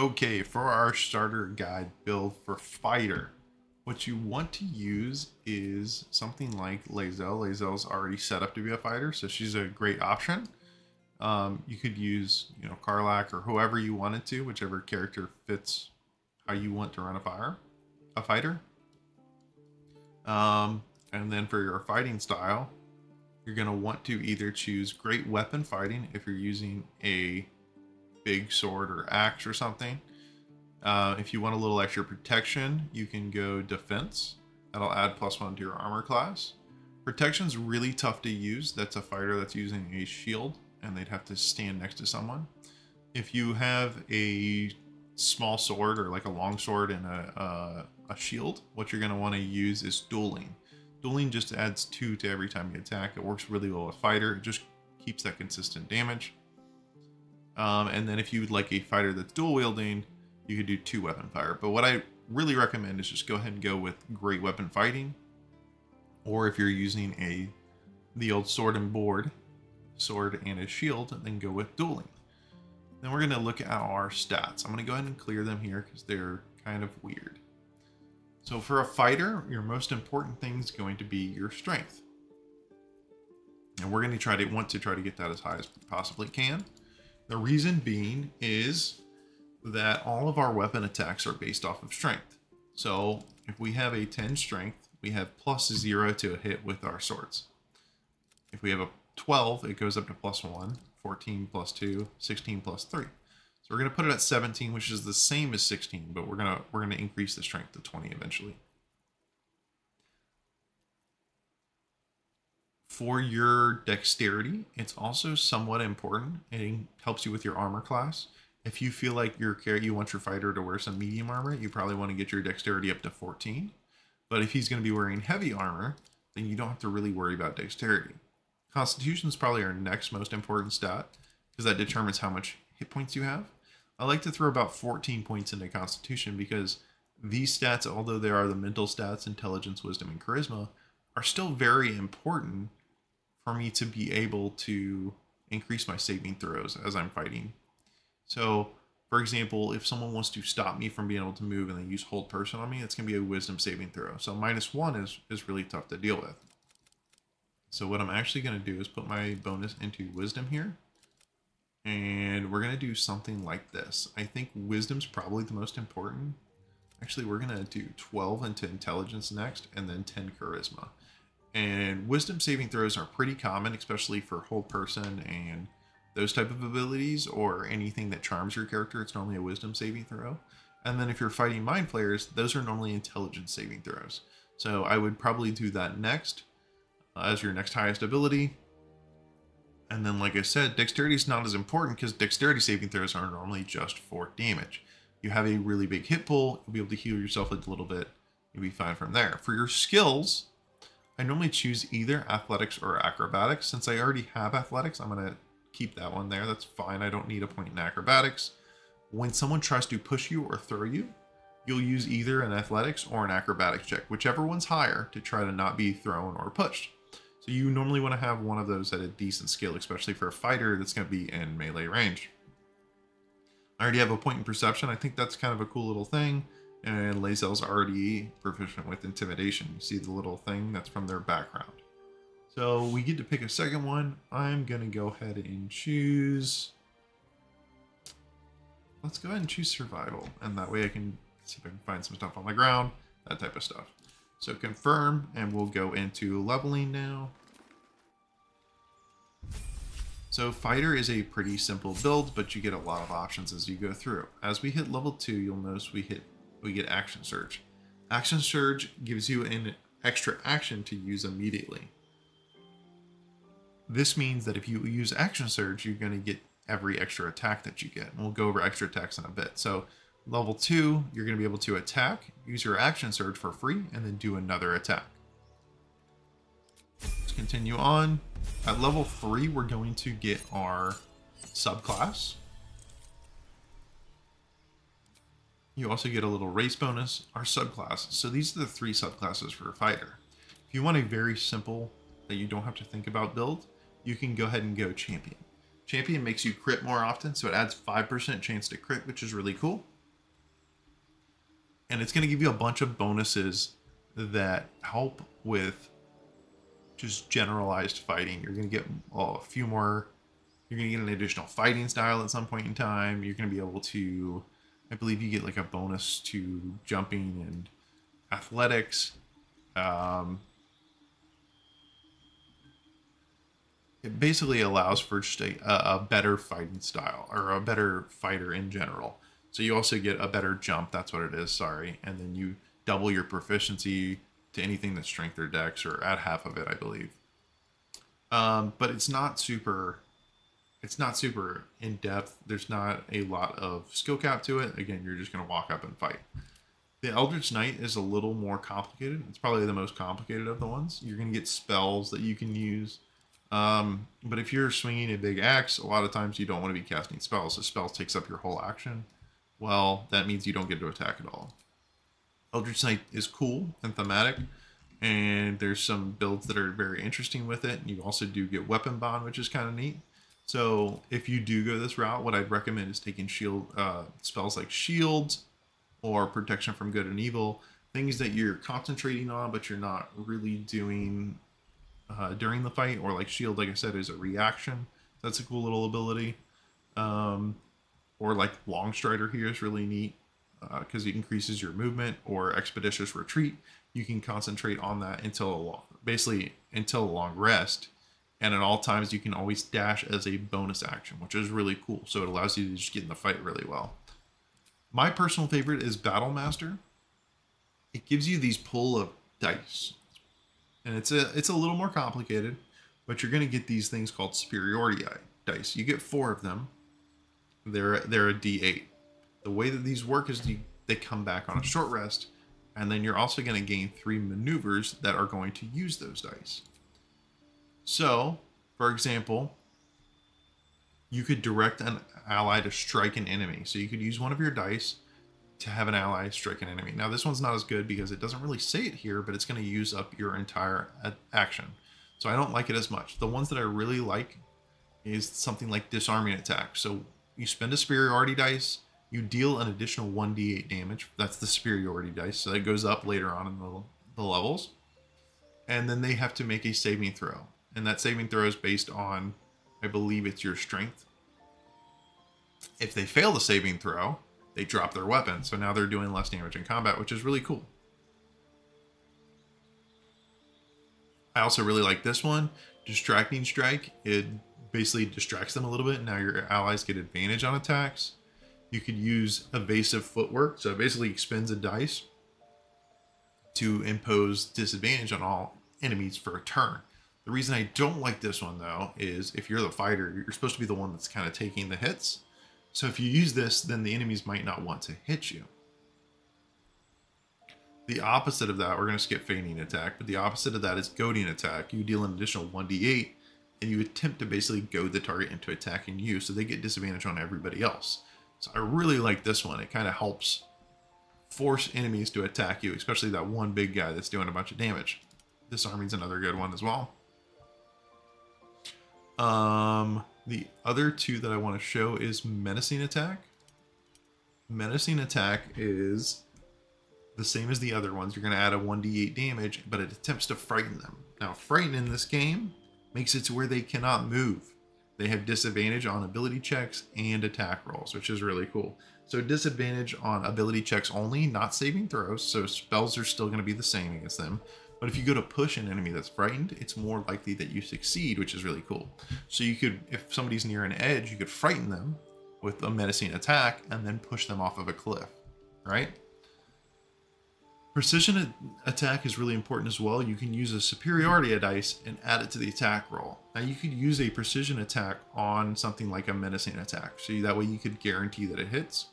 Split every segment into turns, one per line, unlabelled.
Okay, for our starter guide build for fighter, what you want to use is something like Lae'zel. Lae'zel's already set up to be a fighter, so she's a great option. Um, you could use, you know, Karlach or whoever you wanted to, whichever character fits how you want to run a fire, a fighter. Um, and then for your fighting style, you're going to want to either choose great weapon fighting if you're using a big sword or axe or something. Uh, if you want a little extra protection, you can go defense. That'll add plus one to your armor class. Protection's really tough to use. That's a fighter that's using a shield and they'd have to stand next to someone. If you have a small sword or like a long sword and a, a, a shield, what you're going to want to use is dueling. Dueling just adds two to every time you attack. It works really well with fighter. It just keeps that consistent damage. Um, and then if you would like a fighter that's dual wielding, you could do two weapon fire. But what I really recommend is just go ahead and go with great weapon fighting. Or if you're using a the old sword and board, sword and a shield, then go with dueling. Then we're going to look at our stats. I'm going to go ahead and clear them here because they're kind of weird. So for a fighter, your most important thing is going to be your strength. And we're going to try to want to try to get that as high as we possibly can. The reason being is that all of our weapon attacks are based off of strength. So if we have a 10 strength, we have plus 0 to a hit with our swords. If we have a 12, it goes up to plus 1, 14 plus 2, 16 plus 3. So we're going to put it at 17, which is the same as 16, but we're going to we're going to increase the strength to 20 eventually. For your dexterity, it's also somewhat important. It helps you with your armor class. If you feel like your you want your fighter to wear some medium armor, you probably want to get your dexterity up to 14. But if he's going to be wearing heavy armor, then you don't have to really worry about dexterity. Constitution is probably our next most important stat because that determines how much hit points you have. I like to throw about 14 points into Constitution because these stats, although they are the mental stats, intelligence, wisdom, and charisma, are still very important for me to be able to increase my saving throws as I'm fighting. So, for example, if someone wants to stop me from being able to move and they use hold person on me, it's going to be a wisdom saving throw. So minus one is, is really tough to deal with. So what I'm actually going to do is put my bonus into wisdom here. And we're going to do something like this. I think wisdom's probably the most important. Actually, we're going to do 12 into intelligence next and then 10 charisma. And wisdom saving throws are pretty common, especially for hold person and those type of abilities or anything that charms your character. It's normally a wisdom saving throw. And then if you're fighting mind flayers, those are normally intelligence saving throws. So I would probably do that next uh, as your next highest ability. And then, like I said, dexterity is not as important because dexterity saving throws are normally just for damage. You have a really big hit pool, you'll be able to heal yourself a little bit, you'll be fine from there. For your skills, I normally choose either athletics or acrobatics. Since I already have athletics, I'm going to keep that one there. That's fine. I don't need a point in acrobatics. When someone tries to push you or throw you, you'll use either an athletics or an acrobatics check, whichever one's higher to try to not be thrown or pushed. So you normally want to have one of those at a decent skill, especially for a fighter that's going to be in melee range. I already have a point in perception. I think that's kind of a cool little thing. And Lae'zel's already proficient with intimidation. You see the little thing that's from their background. So we get to pick a second one. I'm going to go ahead and choose... Let's go ahead and choose survival. And that way I can see if I can find some stuff on the ground, that type of stuff. So confirm, and we'll go into leveling now. So fighter is a pretty simple build, but you get a lot of options as you go through. As we hit level two, you'll notice we hit we get action surge. Action surge gives you an extra action to use immediately. This means that if you use action surge, you're going to get every extra attack that you get. And we'll go over extra attacks in a bit. So Level 2, you're going to be able to attack, use your action surge for free, and then do another attack. Let's continue on. At level 3, we're going to get our subclass. You also get a little race bonus, our subclass. So these are the three subclasses for a fighter. If you want a very simple, that you don't have to think about build, you can go ahead and go champion. Champion makes you crit more often, so it adds 5% chance to crit, which is really cool. And it's going to give you a bunch of bonuses that help with just generalized fighting. You're going to get oh, a few more. You're going to get an additional fighting style at some point in time. You're going to be able to, I believe, you get like a bonus to jumping and athletics. Um, it basically allows for just a, a better fighting style or a better fighter in general. So you also get a better jump. That's what it is. Sorry, and then you double your proficiency to anything that's strength or dex, or add half of it, I believe. Um, but it's not super. It's not super in depth. There's not a lot of skill cap to it. Again, you're just gonna walk up and fight. The Eldritch Knight is a little more complicated. It's probably the most complicated of the ones. You're gonna get spells that you can use. Um, but if you're swinging a big axe, a lot of times you don't want to be casting spells. The spell takes up your whole action. Well, that means you don't get to attack at all. Eldritch Knight is cool and thematic, and there's some builds that are very interesting with it. You also do get Weapon Bond, which is kind of neat. So if you do go this route, what I'd recommend is taking shield uh, spells like shields or protection from good and evil, things that you're concentrating on but you're not really doing uh, during the fight, or like shield, like I said, is a reaction. That's a cool little ability. Um, or like long strider here is really neat because uh, it increases your movement or expeditious retreat. You can concentrate on that until a long, basically until a long rest. And at all times, you can always dash as a bonus action, which is really cool. So it allows you to just get in the fight really well. My personal favorite is Battle Master. It gives you these pull of dice, and it's a it's a little more complicated, but you're going to get these things called superiority dice. You get four of them. They're they're a D8. The way that these work is you, they come back on a short rest, and then you're also going to gain three maneuvers that are going to use those dice. So, for example, you could direct an ally to strike an enemy. So you could use one of your dice to have an ally strike an enemy. Now this one's not as good because it doesn't really say it here, but it's going to use up your entire action. So I don't like it as much. The ones that I really like is something like disarming attack. So you spend a superiority dice, you deal an additional 1d8 damage. That's the superiority dice. So that goes up later on in the, the levels. And then they have to make a saving throw. And that saving throw is based on, I believe it's your strength. If they fail the saving throw, they drop their weapon. So now they're doing less damage in combat, which is really cool. I also really like this one, Distracting Strike. It basically distracts them a little bit. Now your allies get advantage on attacks. You could use evasive footwork. So it basically expends a dice to impose disadvantage on all enemies for a turn. The reason I don't like this one though is if you're the fighter, you're supposed to be the one that's kind of taking the hits. So if you use this, then the enemies might not want to hit you. The opposite of that, we're going to skip feigning attack, but the opposite of that is goading attack. You deal an additional 1d8, and you attempt to basically goad the target into attacking you, so they get disadvantage on everybody else. So I really like this one. It kind of helps force enemies to attack you, especially that one big guy that's doing a bunch of damage. This Disarming's another good one as well. Um, the other two that I want to show is Menacing Attack. Menacing Attack is the same as the other ones. You're going to add a 1d8 damage, but it attempts to frighten them. Now, frighten in this game makes it to where they cannot move. They have disadvantage on ability checks and attack rolls, which is really cool. So disadvantage on ability checks only, not saving throws. So spells are still going to be the same against them. But if you go to push an enemy that's frightened, it's more likely that you succeed, which is really cool. So you could, if somebody's near an edge, you could frighten them with a menacing attack and then push them off of a cliff, right? Precision attack is really important as well. You can use a superiority dice and add it to the attack roll. Now you could use a precision attack on something like a menacing attack. So that way you could guarantee that it hits.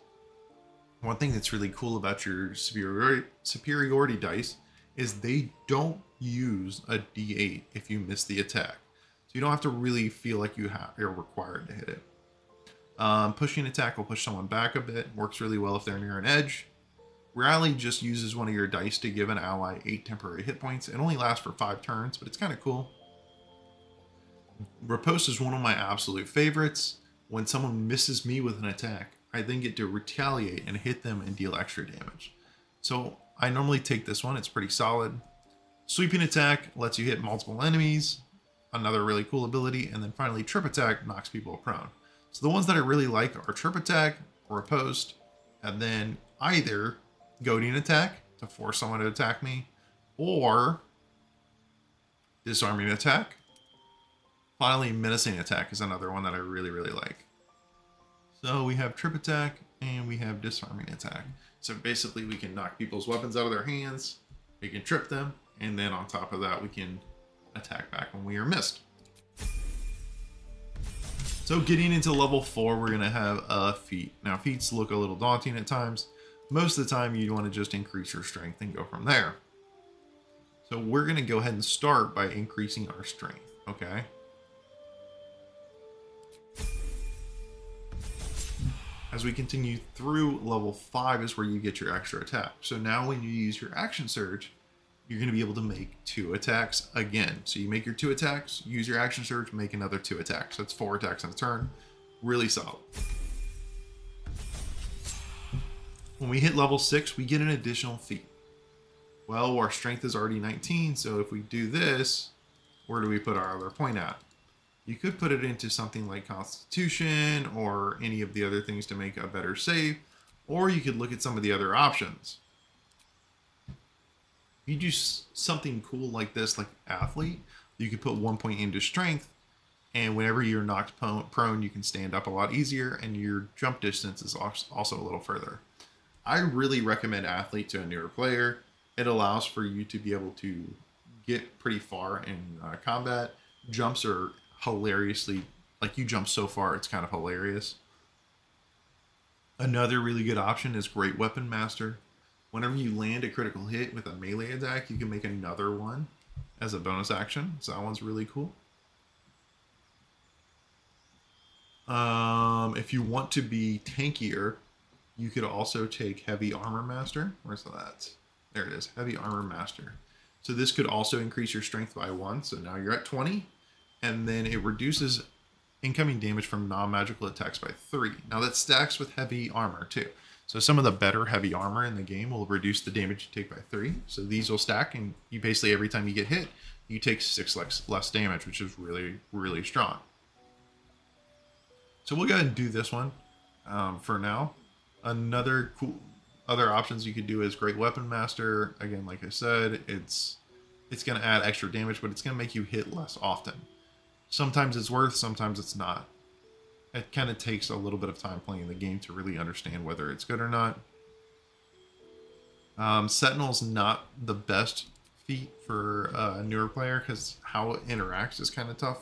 One thing that's really cool about your superiority, superiority dice is they don't use a d8 if you miss the attack. So you don't have to really feel like you have, you're required to hit it. Um, pushing attack will push someone back a bit. Works really well if they're near an edge. Rally just uses one of your dice to give an ally 8 temporary hit points. It only lasts for 5 turns, but it's kind of cool. Riposte is one of my absolute favorites. When someone misses me with an attack, I then get to retaliate and hit them and deal extra damage. So I normally take this one, it's pretty solid. Sweeping attack lets you hit multiple enemies, another really cool ability, and then finally trip attack knocks people prone. So the ones that I really like are trip attack, riposte, and then either goading attack to force someone to attack me, or disarming attack. Finally, menacing attack is another one that I really, really like. So we have trip attack and we have disarming attack. So basically we can knock people's weapons out of their hands, we can trip them, and then on top of that we can attack back when we are missed. So getting into level 4, we're going to have a feat. Now feats look a little daunting at times. Most of the time you want to just increase your strength and go from there. So we're going to go ahead and start by increasing our strength, okay? As we continue through level 5 is where you get your extra attack. So now when you use your action surge, you're going to be able to make two attacks again. So you make your two attacks, use your action surge, make another two attacks. That's four attacks in a turn. Really solid. When we hit level 6, we get an additional feat. Well, our strength is already 19, so if we do this, where do we put our other point at? You could put it into something like Constitution or any of the other things to make a better save, or you could look at some of the other options. You do something cool like this, like Athlete, you could put one point into Strength, and whenever you're knocked prone, you can stand up a lot easier, and your jump distance is also a little further. I really recommend Athlete to a newer player. It allows for you to be able to get pretty far in uh, combat. Jumps are hilariously like you jump so far it's kind of hilarious. Another really good option is great weapon master. Whenever you land a critical hit with a melee attack you can make another one as a bonus action so that one's really cool. Um, if you want to be tankier you could also take heavy armor master. Where's that there it is heavy armor master. So this could also increase your strength by one so now you're at 20 and then it reduces incoming damage from non-magical attacks by three. Now that stacks with heavy armor too. So some of the better heavy armor in the game will reduce the damage you take by three. So these will stack and you basically every time you get hit, you take six less, less damage, which is really, really strong. So we'll go ahead and do this one um, for now. Another cool other options you could do is Great Weapon Master. Again, like I said, it's it's going to add extra damage, but it's going to make you hit less often sometimes it's worth, sometimes it's not. It kind of takes a little bit of time playing the game to really understand whether it's good or not. Um, Sentinel's not the best feat for a newer player because how it interacts is kind of tough.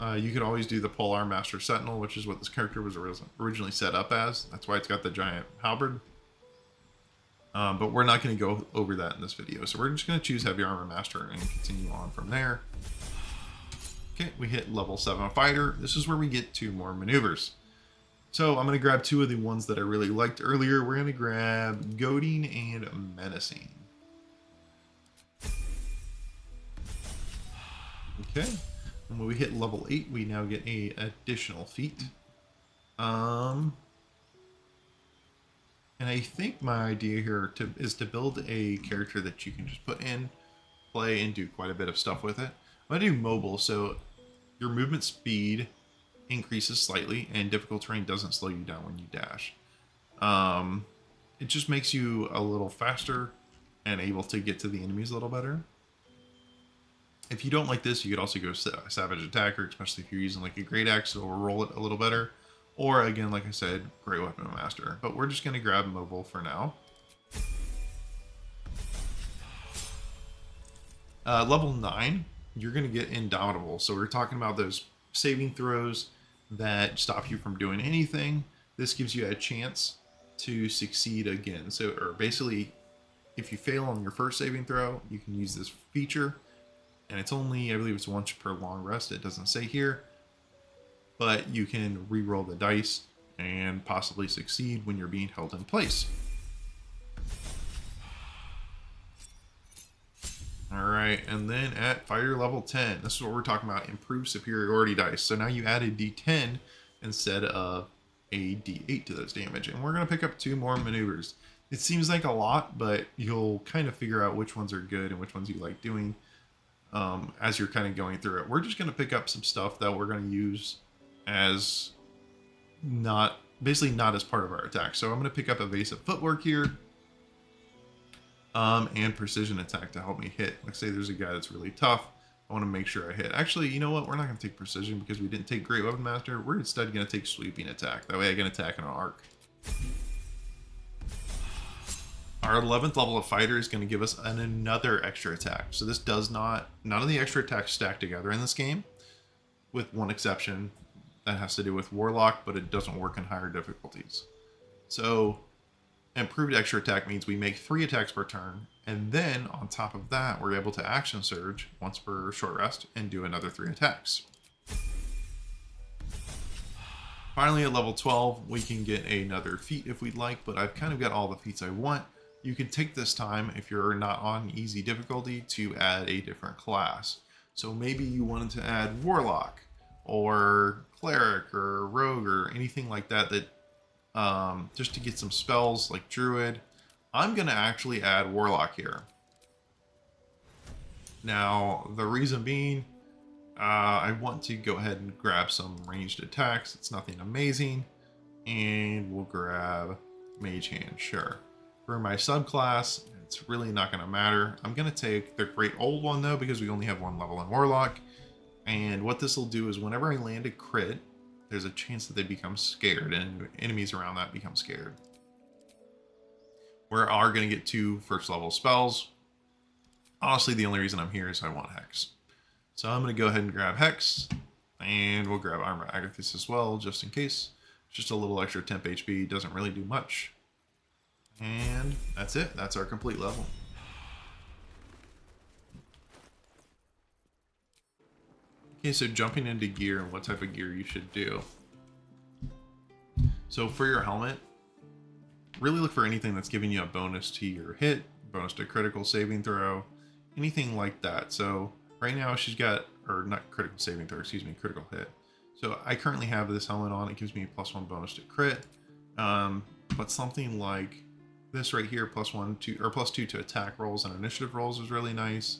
Uh, you could always do the Polearm Master Sentinel, which is what this character was originally set up as. That's why it's got the giant halberd. Um, but we're not going to go over that in this video. So we're just going to choose Heavy Armor Master and continue on from there. Okay, we hit level 7 fighter. This is where we get two more maneuvers. So I'm going to grab two of the ones that I really liked earlier. We're going to grab Goading and Menacing. Okay, and when we hit level 8, we now get a additional feat. Um, and I think my idea here to, is to build a character that you can just put in, play, and do quite a bit of stuff with it. I'm going to do mobile, so your movement speed increases slightly, and difficult terrain doesn't slow you down when you dash. Um, it just makes you a little faster and able to get to the enemies a little better. If you don't like this, you could also go Savage Attacker, especially if you're using like a Great Axe, it'll roll it a little better. Or again, like I said, Great Weapon Master. But we're just going to grab Mobile for now. Uh, level 9 you're going to get indomitable. So we're talking about those saving throws that stop you from doing anything. This gives you a chance to succeed again. So, or basically, if you fail on your first saving throw, you can use this feature. And it's only, I believe it's once per long rest. It doesn't say here. But you can re-roll the dice and possibly succeed when you're being held in place. All right, and then at fighter level 10, this is what we're talking about, improved superiority dice. So now you add a d10 instead of a d8 to those damage. And we're going to pick up two more maneuvers. It seems like a lot, but you'll kind of figure out which ones are good and which ones you like doing um, as you're kind of going through it. We're just going to pick up some stuff that we're going to use as not, basically not as part of our attack. So I'm going to pick up evasive footwork here. Um, and precision attack to help me hit. Like say there's a guy that's really tough. I want to make sure I hit. Actually, you know what? We're not going to take precision because we didn't take Great Weapon Master. We're instead going to take sweeping attack. That way I can attack in an arc. Our 11th level of fighter is going to give us an, another extra attack. So this does not, none of the extra attacks stack together in this game, with one exception. That has to do with Warlock, but it doesn't work in higher difficulties. So improved extra attack means we make three attacks per turn, and then on top of that, we're able to action surge once per short rest and do another three attacks. Finally, at level 12, we can get another feat if we'd like, but I've kind of got all the feats I want. You can take this time, if you're not on easy difficulty, to add a different class. So maybe you wanted to add Warlock, or Cleric, or Rogue, or anything like that, that um, just to get some spells like Druid. I'm going to actually add Warlock here. Now, the reason being, uh, I want to go ahead and grab some ranged attacks. It's nothing amazing. And we'll grab Mage Hand, sure. For my subclass, it's really not going to matter. I'm going to take the Great Old One, though, because we only have one level in Warlock. And what this will do is whenever I land a crit, there's a chance that they become scared, and enemies around that become scared. We are going to get two first level spells. Honestly, the only reason I'm here is I want Hex. So I'm going to go ahead and grab Hex, and we'll grab Armor Agathys as well, just in case. Just a little extra temp HP, doesn't really do much. And that's it. That's our complete level. Okay, so jumping into gear and what type of gear you should do. So for your helmet, really look for anything that's giving you a bonus to your hit, bonus to critical saving throw, anything like that. So right now she's got, or not critical saving throw, excuse me, critical hit. So I currently have this helmet on. It gives me a plus one bonus to crit. Um, but something like this right here, plus one, to, or plus two to attack rolls and initiative rolls is really nice.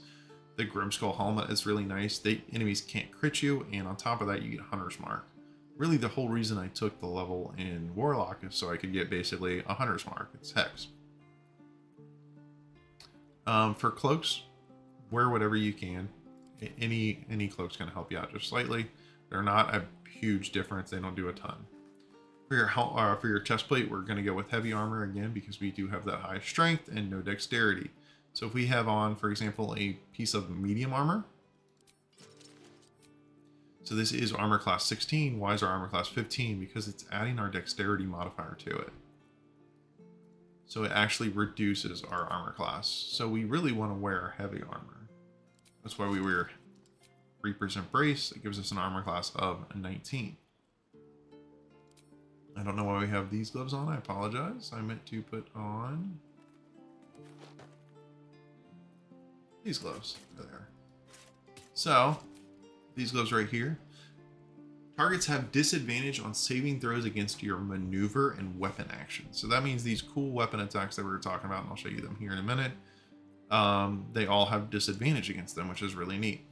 The Grymskull helmet is really nice. The enemies can't crit you, and on top of that, you get Hunter's Mark. Really, the whole reason I took the level in Warlock is so I could get basically a Hunter's Mark. It's Hex. Um, for cloaks, wear whatever you can. Any any cloak's going to help you out just slightly. They're not a huge difference. They don't do a ton. For your uh, for your chest plate, we're going to go with heavy armor again because we do have that high strength and no dexterity. So if we have on, for example, a piece of medium armor, so this is armor class 16. Why is our armor class 15? Because it's adding our dexterity modifier to it. So it actually reduces our armor class. So we really want to wear heavy armor. That's why we wear Reaper's Embrace. It gives us an armor class of 19. I don't know why we have these gloves on. I apologize. I meant to put on these gloves. are There. So, these gloves right here. Targets have disadvantage on saving throws against your maneuver and weapon actions. So that means these cool weapon attacks that we were talking about, and I'll show you them here in a minute, um, they all have disadvantage against them, which is really neat.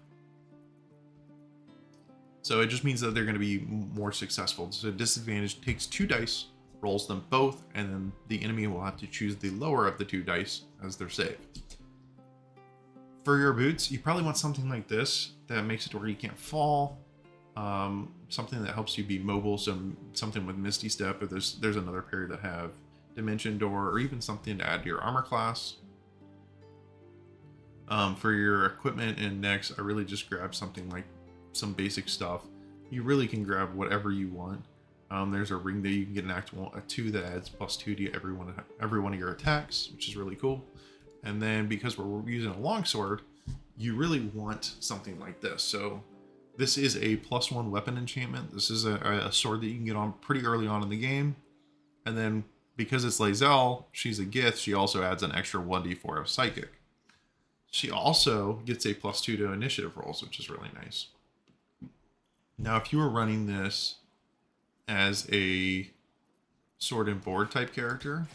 So it just means that they're going to be more successful. So disadvantage takes two dice, rolls them both, and then the enemy will have to choose the lower of the two dice as their save. For your boots, you probably want something like this that makes it to where you can't fall. Um, something that helps you be mobile, some something with Misty Step, or there's there's another pair that have Dimension Door, or even something to add to your armor class. Um, for your equipment and necks, I really just grab something like some basic stuff. You really can grab whatever you want. Um, there's a ring that you can get an act one, a two that adds plus two to every one, every one of your attacks, which is really cool. And then because we're using a longsword, you really want something like this. So this is a plus one weapon enchantment. This is a, a sword that you can get on pretty early on in the game. And then because it's Lae'zel, she's a Gith, she also adds an extra 1d4 of psychic. She also gets a plus two to initiative rolls, which is really nice. Now, if you were running this as a sword and board type character,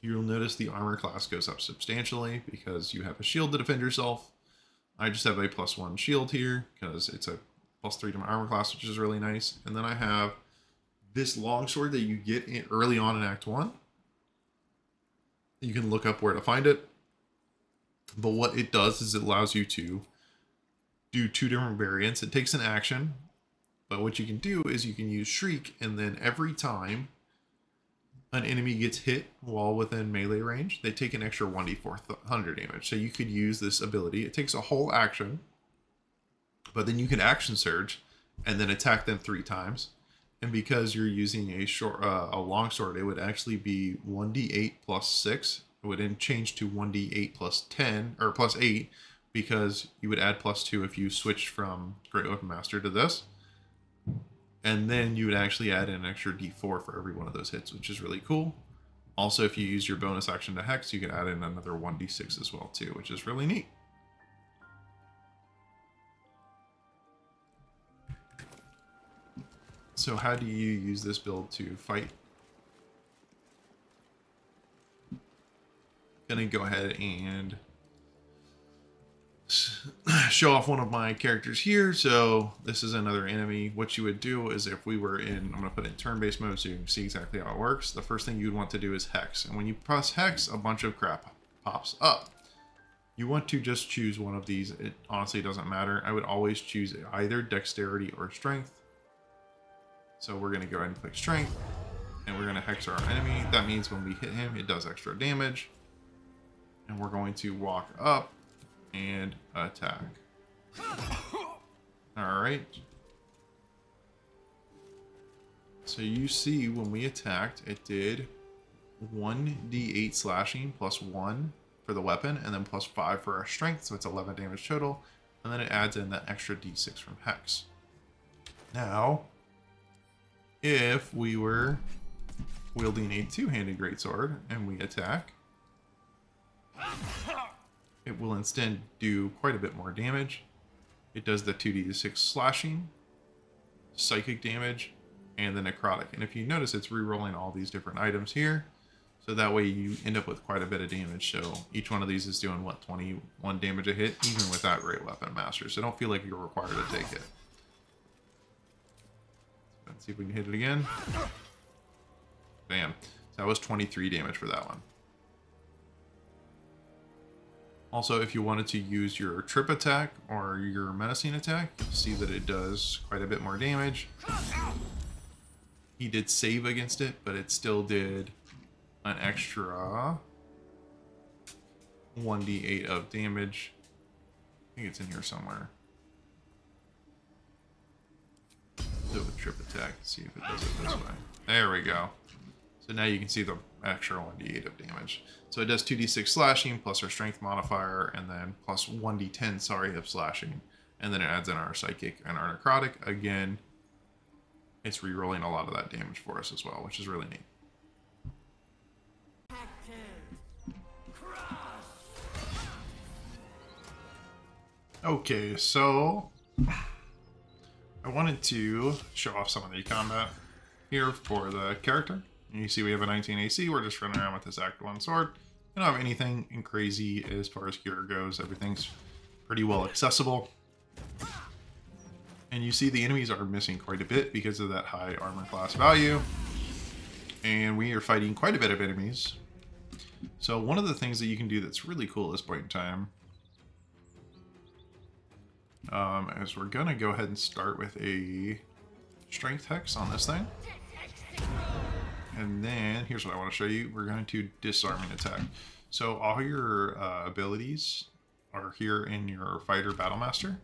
you'll notice the armor class goes up substantially because you have a shield to defend yourself. I just have a plus one shield here because it's a plus three to my armor class, which is really nice. And then I have this longsword that you get early on in Act 1. You can look up where to find it. But what it does is it allows you to do two different variants. It takes an action, but what you can do is you can use Shriek, and then every time an enemy gets hit while within melee range, they take an extra 1d4 thunder damage. So you could use this ability. It takes a whole action, but then you can action surge and then attack them three times. And because you're using a short, uh, a long sword, it would actually be 1d8 plus 6. It would then change to 1d8 plus 10, or plus 8, because you would add plus 2 if you switched from Great Weapon Master to this. And then you would actually add an extra d4 for every one of those hits, which is really cool. Also, if you use your bonus action to Hex, you can add in another 1d6 as well too, which is really neat. So how do you use this build to fight? Gonna go ahead and show off one of my characters here. So this is another enemy. What you would do is if we were in, I'm gonna put it in turn-based mode so you can see exactly how it works. The first thing you'd want to do is Hex. And when you press Hex, a bunch of crap pops up. You want to just choose one of these. It honestly doesn't matter. I would always choose either Dexterity or Strength so we're to go ahead and click Strength, and we're to Hex our enemy. That means when we hit him, it does extra damage. And we're going to walk up and attack. Alright. So you see when we attacked, it did 1d8 slashing plus 1 for the weapon, and then plus 5 for our strength, so it's 11 damage total. And then it adds in that extra d6 from Hex. Now, if we were wielding a two-handed greatsword and we attack, it will instead do quite a bit more damage. It does the 2d6 slashing, psychic damage, and the necrotic. And if you notice, it's re-rolling all these different items here. So that way you end up with quite a bit of damage. So each one of these is doing, what, 21 damage a hit, even without Great Weapon Master. So don't feel like you're required to take it. Let's see if we can hit it again. Bam. So that was 23 damage for that one. Also, if you wanted to use your trip attack or your menacing attack, see that it does quite a bit more damage. He did save against it, but it still did an extra 1d8 of damage. I think it's in here somewhere. do a trip attack see if it does it this way. There we go. So now you can see the extra 1d8 of damage. So it does 2d6 slashing plus our strength modifier and then plus 1d10, sorry, of slashing. And then it adds in our psychic and our necrotic. Again, it's re-rolling a lot of that damage for us as well, which is really neat. Okay, so I wanted to show off some of the combat here for the character. And you see we have a 19 AC. We're just running around with this Act 1 sword. We don't have anything in crazy as far as gear goes. Everything's pretty well accessible. And you see the enemies are missing quite a bit because of that high armor class value. And we are fighting quite a bit of enemies. So one of the things that you can do that's really cool at this point in time um, as we're gonna go ahead and start with a strength hex on this thing. And then here's what I want to show you. We're going to disarming attack. So all your uh, abilities are here in your fighter battlemaster.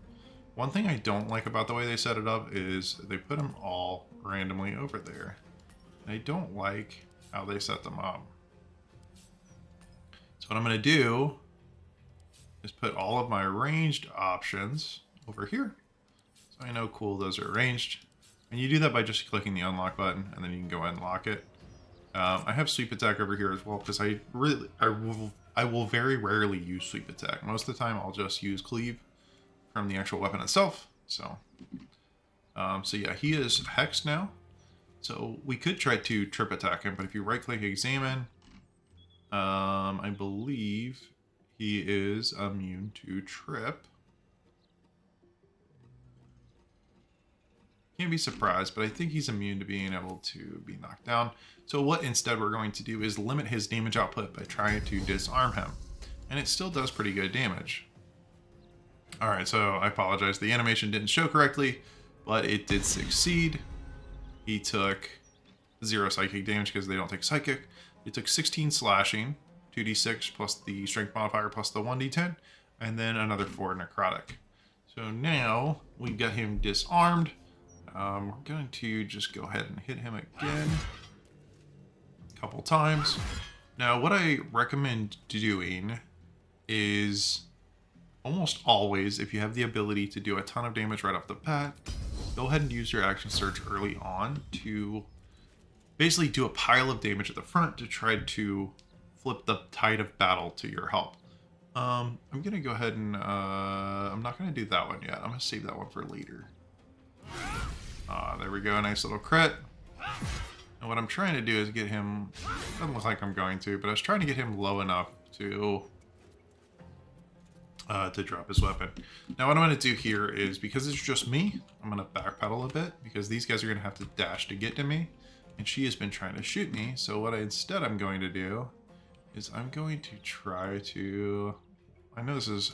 One thing I don't like about the way they set it up is they put them all randomly over there. I don't like how they set them up. So what I'm going to do is put all of my ranged options over here. So I know cool those are arranged. And you do that by just clicking the unlock button and then you can go and lock it. Um, I have sweep attack over here as well because I really, I will, I will very rarely use sweep attack. Most of the time, I'll just use cleave from the actual weapon itself. So, um, so yeah, he is hexed now. So we could try to trip attack him, but if you right click examine, um, I believe he is immune to trip. Can't be surprised, but I think he's immune to being able to be knocked down. So what instead we're going to do is limit his damage output by trying to disarm him. And it still does pretty good damage. Alright, so I apologize. The animation didn't show correctly, but it did succeed. He took zero psychic damage because they don't take psychic. He took 16 slashing, 2d6 plus the strength modifier plus the 1d10, and then another 4 necrotic. So now we've got him disarmed. Um, we're going to just go ahead and hit him again a couple times. Now, what I recommend doing is almost always, if you have the ability to do a ton of damage right off the bat, go ahead and use your action surge early on to basically do a pile of damage at the front to try to flip the tide of battle to your help. Um, I'm going to go ahead and, uh, I'm not going to do that one yet. I'm going to save that one for later. Uh, there we go, nice little crit. And what I'm trying to do is get him, doesn't look like I'm going to, but I was trying to get him low enough to uh, to drop his weapon. Now what I'm going to do here is, because it's just me, I'm going to backpedal a bit, because these guys are going to have to dash to get to me, and she has been trying to shoot me, so what I instead I'm going to do is I'm going to try to, I know this is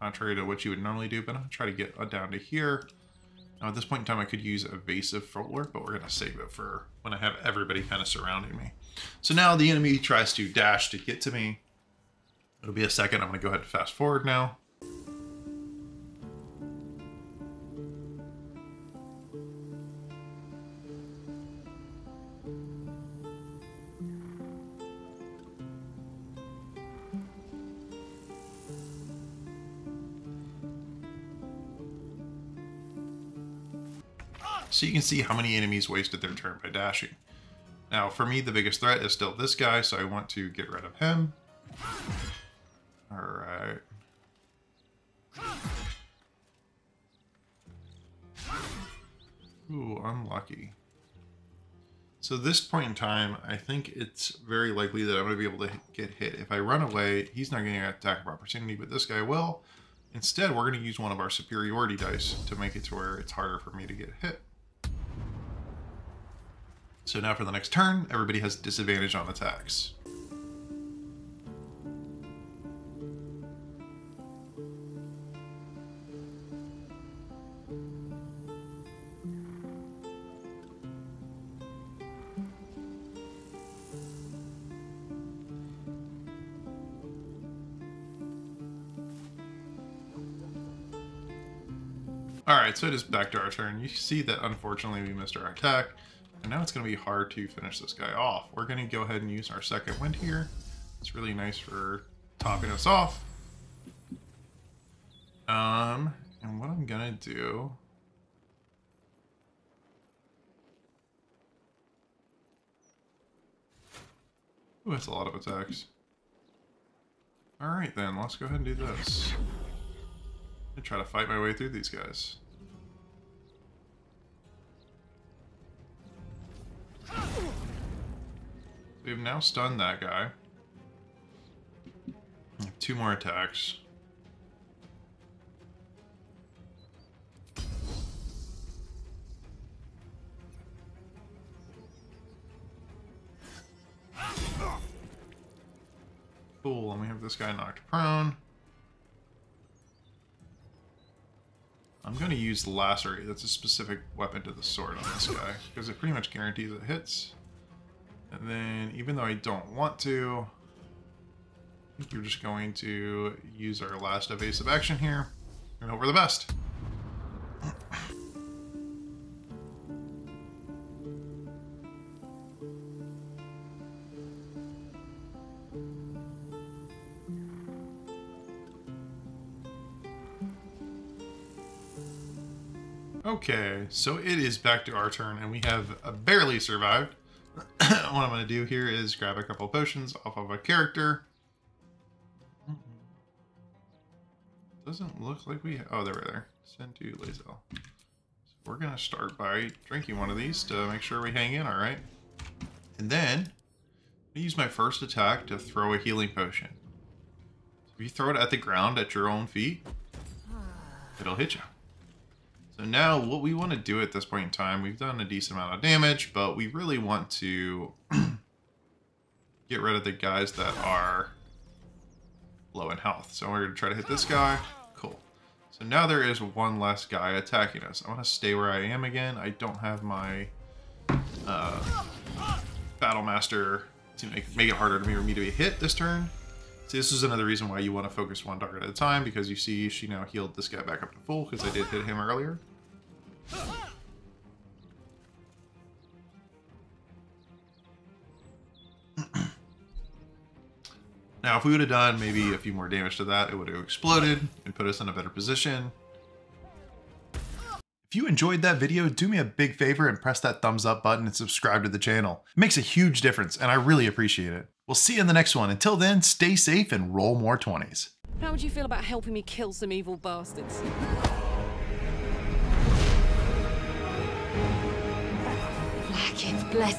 contrary to what you would normally do, but I'm going to try to get down to here, now at this point in time I could use evasive footwork, but we're going to save it for when I have everybody kind of surrounding me. So now the enemy tries to dash to get to me. It'll be a second. I'm going to go ahead and fast forward now. So you can see how many enemies wasted their turn by dashing. Now, for me, the biggest threat is still this guy, so I want to get rid of him. Alright. Ooh, unlucky. So this point in time, I think it's very likely that I'm going to be able to get hit. If I run away, he's not getting an attack of opportunity, but this guy will. Instead, we're going to use one of our superiority dice to make it to where it's harder for me to get hit. So now for the next turn, everybody has disadvantage on attacks. Alright, so it is back to our turn. You see that unfortunately we missed our attack. And now it's going to be hard to finish this guy off. We're going to go ahead and use our second wind here. It's really nice for topping us off. Um, and what I'm going to do... Ooh, that's a lot of attacks. Alright then, let's go ahead and do this. And try to fight my way through these guys. We've now stunned that guy. Two more attacks. Cool, and we have this guy knocked prone. I'm going to use Lacerate. That's a specific weapon to the sword on this guy, because it pretty much guarantees it hits. And then, even though I don't want to, I think we're just going to use our last evasive action here, and hope for the best. Okay, so it is back to our turn, and we have uh, barely survived. what I'm going to do here is grab a couple potions off of a character. Mm-hmm. Doesn't look like we... Oh, they're right there. Send to Lae'zel. So we're going to start by drinking one of these to make sure we hang in all right. And then, I use my first attack to throw a healing potion. So if you throw it at the ground at your own feet, it'll hit you. So now what we want to do at this point in time, we've done a decent amount of damage, but we really want to get rid of the guys that are low in health. So we're going to try to hit this guy. Cool. So now there is one less guy attacking us. I want to stay where I am again. I don't have my uh, Battle Master to make, make it harder for me to be hit this turn. See, this is another reason why you want to focus one target at a time, because you see she now healed this guy back up to full, because I did hit him earlier. now, if we would have done maybe a few more damage to that, it would have exploded and put us in a better position.
If you enjoyed that video, do me a big favor and press that thumbs up button and subscribe to the channel. It makes a huge difference and I really appreciate it. We'll see you in the next one. Until then, stay safe and roll more 20s.
How would you feel about helping me kill some evil bastards?
Blessed.